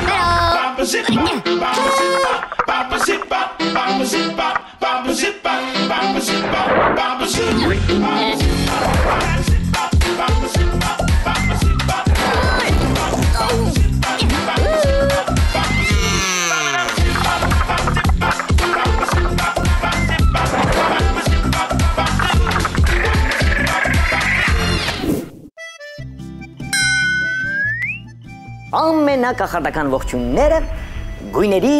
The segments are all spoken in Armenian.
Pero... Ամենակախարդական ողջույնները գույների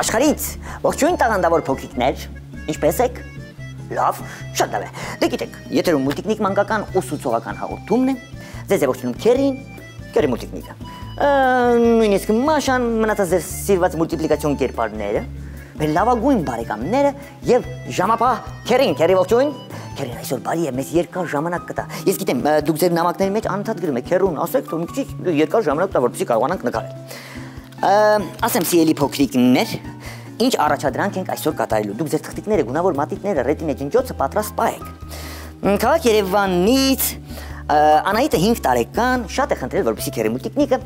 աշխարից։ Ողջույն տաղանդավոր փոքրիկներ, ինչպե՞ս եք։ Լավ, շատ լավ է։ Դե գիտեք, եթերում մուլտիկնիկ մանկական ուսուցողական հաղորդումն է։ Ձեզ է ողջունում Քերին, Քերի մուլտիկնիկը։ Նույնիսկ Մաշան մնացած ձեր սիրված մուլտիպլիկացիոն կերպարները, լավագույն բարեկամները եւ ժամապահ Քերին, Քերի ողջույն։ Քերին այսօր բարի է, մեզ երկար ժամանակ կտա։ Ես գիտեմ, դուք ձեր նամակների մեջ անընդհատ գրում եք Քերուն, ասեք, թող մի քիչ երկար ժամանակ տա, որպեսզի կարողանանք նկարել։ Ասեմ սիրելի փոքրիկներ, ինչ առաջադրանք ենք այսօր կատարելու։ Դուք ձեր թղթիկները, գունավոր մատիտները, ռետինե ջնջոցը պատրաստ պահեք։ Քաղաք Երևանից Անահիտը 5 տարեկան շատ է խնդրել, որպեսզի քերեմուտիկնիկը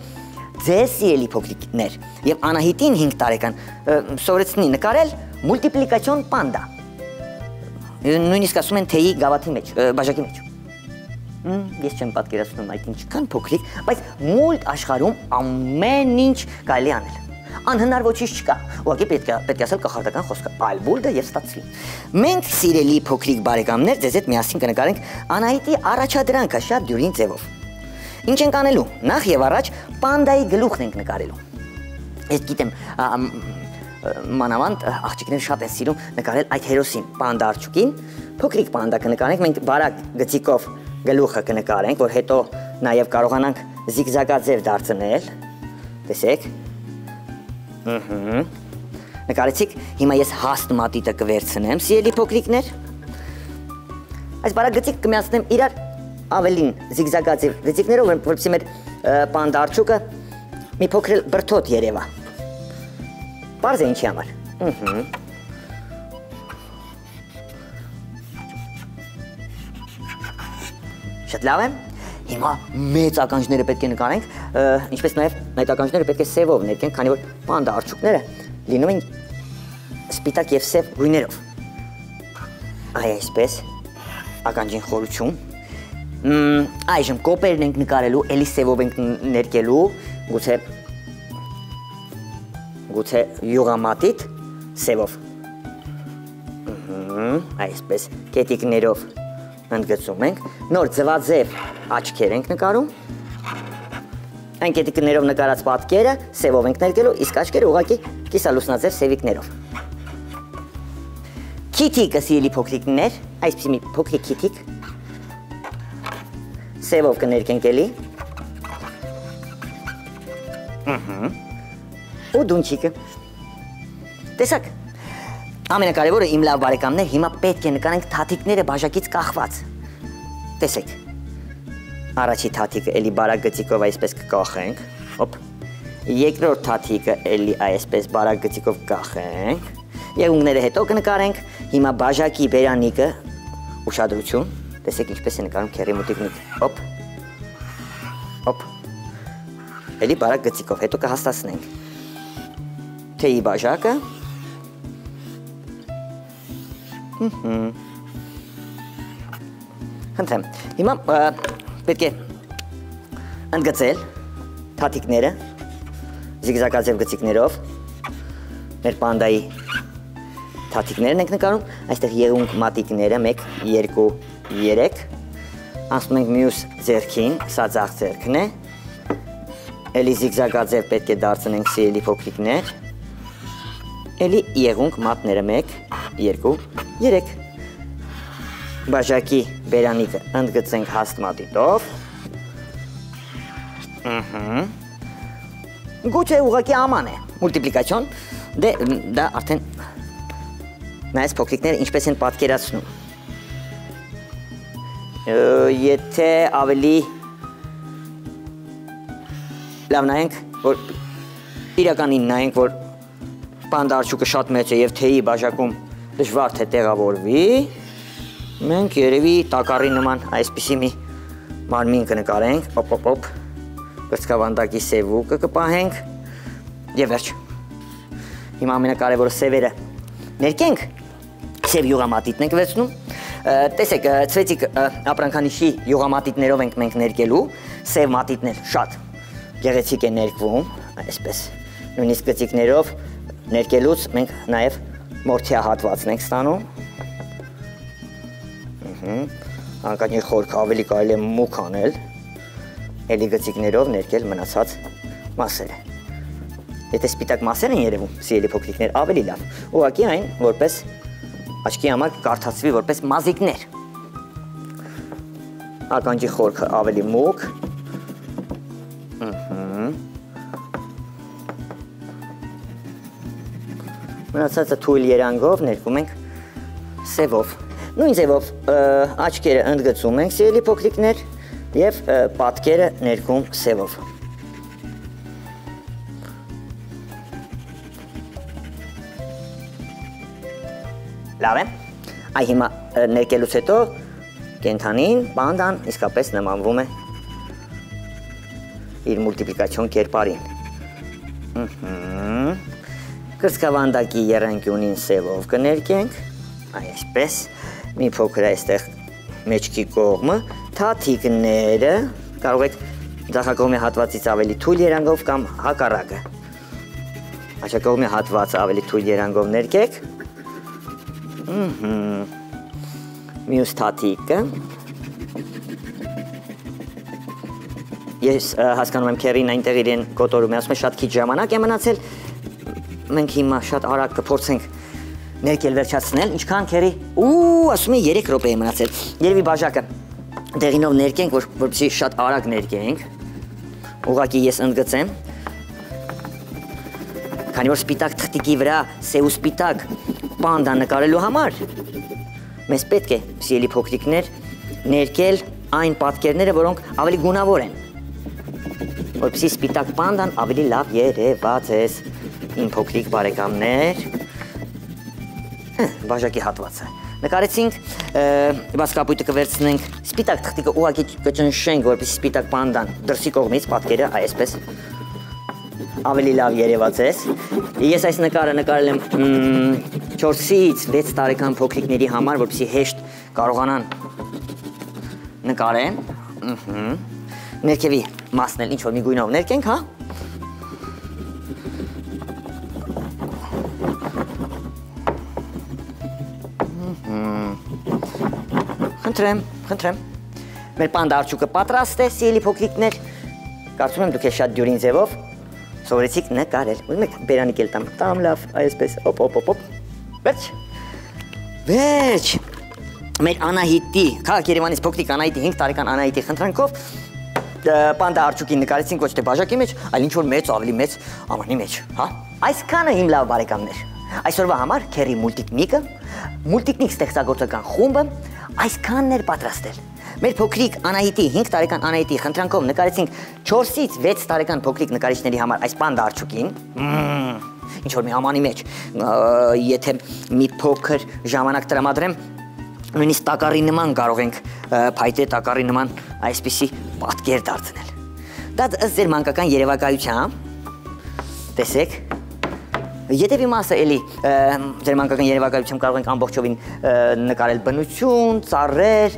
ձեզ սիրելի փոքրիկներ եւ Անահիտին 5 տարեկան սովորեցնի նկարել մուլտիպլիկացիոն պանդա։ Նույնիսկ ասում են թեյի գավաթի մեջ, բաժակի մեջ։ Ես չեմ պատկերացնում այդ ինչքան փոքրիկ, բայց մուլտ աշխարհում ամեն ինչ կարելի անել անհնար ոչինչ չկա։ Ուղղակի պետք է պետք է ասել կախարդական խոսքը, այլ բուլդը եւ ստացվի։ Մենք սիրելի փոքրիկ բարեկամներ ձեզ հետ միասին կնկարենք Անահիտի առաջադրանքը շատ դյուրին ձևով։ Ինչ ենք անելու։ Նախ եւ առաջ պանդայի գլուխն ենք նկարելու։ Ես գիտեմ, մանավանդ աղջիկները շատ են սիրում նկարել այդ հերոսին, պանդա արջուկին։ Փոքրիկ պանդա կնկարենք, մենք բարակ գծիկով գլուխը կնկարենք, որ հետո նաև կարողանանք զիգզագաձև դարձնել։ Տեսեք, Ահա։ Նկարեցիք, հիմա ես հաստ մատիտը կվերցնեմ, սիրելի փոքրիկներ։ Այս բարագծիկ կմիացնեմ իրար ավելին զիգզագացի գծիկներով, որպեսզի մեր պանդարչուկը մի փոքր բրթոտ երևա։ Պարզ է ինչի համար։ Ահա։ Շատ լավ է։ Հիմա մեծ ականջները պետք է նկարենք, ինչպես նաև մեծ ականջները պետք է սևով ներկենք, քանի որ պանդա արջուկները լինում են սպիտակ եւ սև գույներով։ Այ այսպես ականջին խորություն։ այժմ կոպերն ենք նկարելու, էլի սևով ենք ներկելու, գուցե գուցե յուղամատիտ սևով։ Այսպես կետիկներով ընդգծում ենք, նոր ձվածև աչքեր ենք նկարում, այն կետիկներով նկարած պատկերը սևով ենք ներկելու, իսկ աչքերը ուղակի կիսալուսնաձև սևիկներով։ Քիթիկը սիրելի փոքրիկներ, այսպեսի մի փոքրիկ քիթիկ սևով կներկենք էլի։ Ահա։ Ու դունչիկը։ Տեսակ, Ամենակարևորը իմ լավ բարեկամներ, հիմա պետք է նկարենք թաթիկները բաժակից կախված։ Տեսեք։ Առաջի թաթիկը էլի բարագծիկով այսպես կկախենք։ Հոպ։ Երկրորդ թաթիկը էլի այսպես բարագծիկով կախենք։ Եղունգները հետո կնկարենք։ Հիմա բաժակի բերանիկը ուշադրություն։ Տեսեք ինչպես է նկարում քերեմուտիկնիկ։ Հոպ։ Հոպ։ Էլի բարագծիկով հետո կհաստացնենք։ Թեյի բաժակը Խնդրեմ։ Հիմա պետք է ընդգծել թաթիկները զիգզագաձև գծիկներով մեր պանդայի թաթիկներն ենք նկարում, այստեղ եղունք մատիկները 1 2 3 անցնում ենք մյուս ձեռքին, սա ձախ ձեռքն է։ Էլի զիգզագաձև պետք է դարձնենք սիրելի փոքրիկներ։ Էլի եղունք մատները 1 2 3 բաժակի բերանիկը ընդգծենք հաստ մատիտով ըհը գուցե ուղակի աման է մուլտիպլիկացիոն դե դա արդեն նայես փոքրիկները ինչպես են պատկերացնում եթե ավելի լավ նայենք որ իրականին նայենք որ պանդարչուկը շատ մեծ է եւ թեյի բաժակում դժվար թե տեղավորվի, մենք երևի տակարի նման այսպիսի մի մարմին կնկարենք, օպ օպ օպ, գրծքավանդակի սևուկը կպահենք, Եվ վերջ։ Հիմա ամենակարևորը սևերը ներկենք, սև յուղամատիտն ենք վերցնում։ Տեսեք, ցվեցիկ ապրանքանիշի յուղամատիտներով ենք մենք ներկելու, սև մատիտներ շատ գեղեցիկ է ներկվում, այսպես նույնիսկ գծիկներով ներկելուց մենք նաև մորթիա հատվածն ենք ստանում։ Անկանի խորքը ավելի կարելի է մուկ անել, էլի գծիկներով ներկել մնացած մասերը։ Եթե սպիտակ մասեր են երևում, սիրելի փոքրիկներ, ավելի լավ։ Ուղղակի այն որպես աչքի համար կարդացվի որպես մազիկներ։ Ականջի խորքը ավելի Ահա։ Մնացածը թույլ երանգով ներկում ենք սևով։ Նույն ձևով աչքերը ընդգծում ենք, սիրելի փոքրիկներ, եւ պատկերը ներկում սևով։ Լավ է։ Այ հիմա ներկելուց հետո կենթանին, բանդան իսկապես նմանվում է իր մուլտիպլիկացիոն կերպարին։ Կրծքավանդակի երանգյունին սևով կներկենք, այսպես մի փոքր այստեղ մեջքի կողմը, թաթիկները կարող եք ձախակողմի հատվածից ավելի թույլ երանգով կամ հակառակը։ Աջակողմի հատվածը ավելի թույլ երանգով ներկեք, Մյուս թաթիկը։ Ես հասկանում եմ քերին այնտեղ իրեն կոտորում է, ասում է շատ քիչ ժամանակ է մնացել։ Մենք հիմա շատ արագ կփորձենք ներկել վերջացնել, ինչքան քերի։ Ու, ասում է 3 րոպե է մնացել։ Երևի բաժակը դեղինով ներկենք, որ որպեսզի շատ արագ ներկենք։ Ուղղակի ես ընդգծեմ, քանի որ սպիտակ թղթիկի վրա սեու սպիտակ պանդա նկարելու համար մեզ պետք է, սիրելի փոքրիկներ, ներկել այն պատկերները, որոնք ավելի գունավոր են։ Որպեսզի սպիտակ պանդան ավելի լավ երևաց էս իմ փոքրիկ բարեկամներ։ Բաժակի հատվածը։ Նկարեցինք, բաց կապույտը կվերցնենք, սպիտակ թղթիկը ուղակի կճնշենք, որպեսզի սպիտակ պանդան դրսի կողմից պատկերը այսպես ավելի լավ երևաց ես։ Ես այս նկարը նկարել եմ 4-ից 6 տարեկան փոքրիկների համար, որպեսզի հեշտ կարողանան նկարեն։ Ահա։ Ներքևի մասն էլ ինչ որ մի գույնով ներկենք, հա։ Խնդրեմ, խնդրեմ։ Մեր պանդարչուկը պատրաստ է, սիրելի փոքրիկներ։ Կարծում եմ դուք է շատ դյուրին ձևով սովորեցիք նկարել։ Ուզում եք բերանիկ էլ տամ, տամ լավ, այսպես, օպ, օպ, օպ, օպ։ Վերջ։ Վերջ։ Մեր Անահիտի, քաղաք Երևանից փոքրիկ Անահիտի 5 տարեկան Անահիտի խնդրանքով պանդա արջուկին նկարեցինք ոչ թե բաժակի մեջ, այլ ինչ որ մեծ, ավելի մեծ ամանի մեջ, հա։ Այսքանը իմ լավ բարեկամներ։ Այսօրվա համար Քերի Մուլտիկնիկը, Մուլտիկնիկ ստեղծագործական խումբը այսքանն էր պատրաստել։ Մեր փոքրիկ Անահիտի 5 տարեկան Անահիտի խնդրանքով նկարեցինք 4-ից 6 տարեկան փոքրիկ նկարիչների համար այս պանդա արջուկին։ Ինչ որ մի համանի մեջ, եթե մի փոքր ժամանակ տրամադրեմ, նույնիսկ տակարի նման կարող ենք փայտե տակարի նման այսպիսի պատկեր դարձնել։ Դա ըստ ձեր մանկական երևակայության, տեսեք, Ետևի մասը էլի ձեր մանկական երևակայությամբ կարող ենք ամբողջովին նկարել բնություն, ծառեր,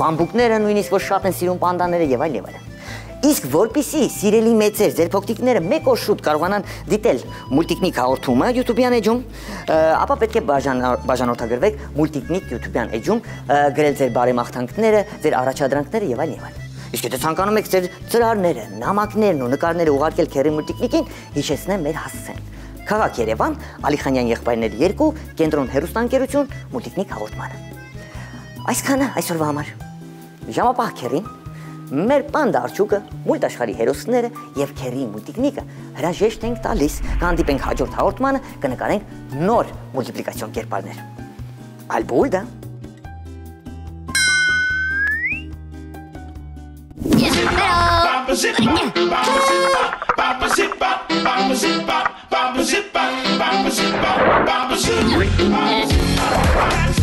բամբուկները, նույնիսկ որ շատ են սիրում պանդաները եւ այլ եւ այլն։ Իսկ որpիսի սիրելի մեծեր, ձեր փոքրիկները մեկ օր շուտ կարողանան դիտել Multicnic հաղորդումը YouTube-յան էջում, ապա պետք է բաժանորդագրվեք Multicnic YouTube-յան էջում, գրել ձեր բարեմաղթանքները, ձեր առաջադրանքները եւ այլ եւ այլ։ Իսկ եթե ցանկանում եք ձեր ծրարները, նամակներն ու նկարները ուղարկել Քերի Multicnic-ին, հիշեցնեմ մեր հասցեն Քաղաք Երևան, Ալիխանյան եղբայրներ 2, կենտրոն հերոստանգերություն, մուլտիկնիկ հաղորդմանը։ Այսքանը այսօրվա համար։ Ժամապահ քերին, մեր պանդա արջուկը, մուլտ աշխարհի հերոսները եւ քերի մուլտիկնիկը հրաժեշտ ենք տալիս, կհանդիպենք հաջորդ հաղորդմանը, կնկարենք նոր մուլտիպլիկացիոն կերպարներ։ Ալբուլդա Bamba zip bop, bamba zip bop, bamba zip bop, bamba zip bop, bamba zip bop, bamba zip bop, bamba zip bop.